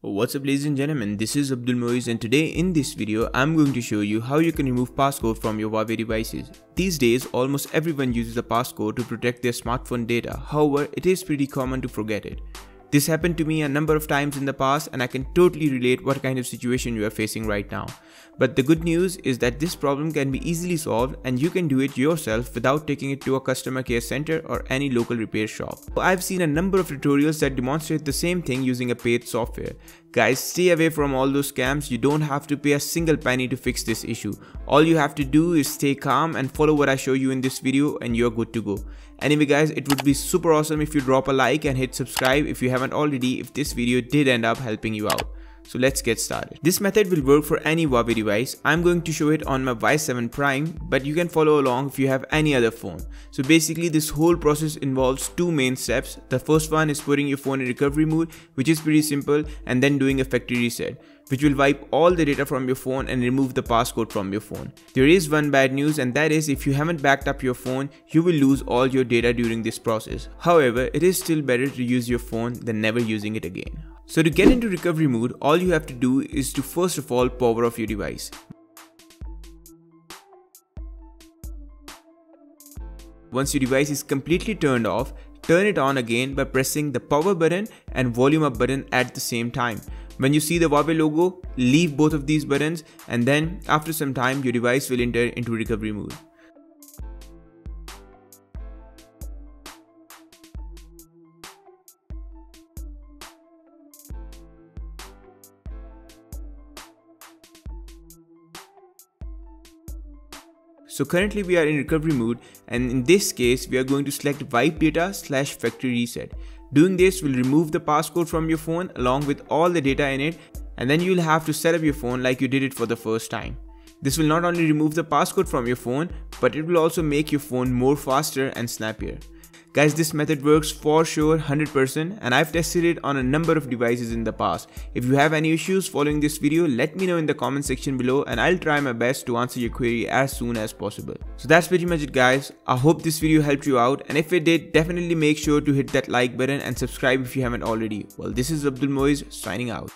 What's up ladies and gentlemen, this is Abdul Moiz and today in this video I'm going to show you how you can remove passcode from your Huawei devices. These days almost everyone uses a passcode to protect their smartphone data, however it is pretty common to forget it. This happened to me a number of times in the past and I can totally relate what kind of situation you are facing right now. But the good news is that this problem can be easily solved and you can do it yourself without taking it to a customer care center or any local repair shop. I've seen a number of tutorials that demonstrate the same thing using a paid software. Guys, stay away from all those scams. You don't have to pay a single penny to fix this issue. All you have to do is stay calm and follow what I show you in this video and you're good to go. Anyway guys, it would be super awesome if you drop a like and hit subscribe if you haven't already if this video did end up helping you out. So let's get started. This method will work for any Huawei device. I'm going to show it on my Y7 Prime, but you can follow along if you have any other phone. So basically this whole process involves two main steps. The first one is putting your phone in recovery mode, which is pretty simple, and then doing a factory reset which will wipe all the data from your phone and remove the passcode from your phone. There is one bad news and that is if you haven't backed up your phone, you will lose all your data during this process. However, it is still better to use your phone than never using it again. So to get into recovery mode, all you have to do is to first of all power off your device. Once your device is completely turned off, turn it on again by pressing the power button and volume up button at the same time. When you see the Huawei logo, leave both of these buttons and then after some time your device will enter into recovery mode. So currently we are in recovery mode and in this case we are going to select wipe data slash factory reset. Doing this will remove the passcode from your phone along with all the data in it and then you'll have to set up your phone like you did it for the first time. This will not only remove the passcode from your phone but it will also make your phone more faster and snappier. Guys, this method works for sure 100% and I've tested it on a number of devices in the past. If you have any issues following this video, let me know in the comment section below and I'll try my best to answer your query as soon as possible. So that's pretty much it guys. I hope this video helped you out and if it did, definitely make sure to hit that like button and subscribe if you haven't already. Well, this is Abdul Moiz signing out.